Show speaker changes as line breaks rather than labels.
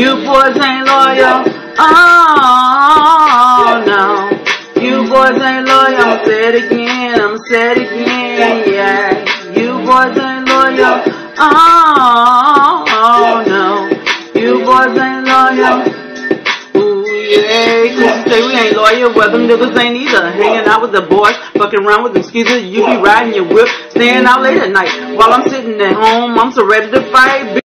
You boys ain't loyal. Oh no. You boys ain't loyal. I'm say it again. I'm say it again. Yeah. You boys ain't loyal. Oh no. You boys ain't loyal. Ooh yeah. Cause you say we ain't loyal. Well, them niggas ain't either. Hanging out with the boys. Fucking around with them skeezers. You be riding your whip. Staying out late at night. While I'm sitting at home. I'm so ready to fight.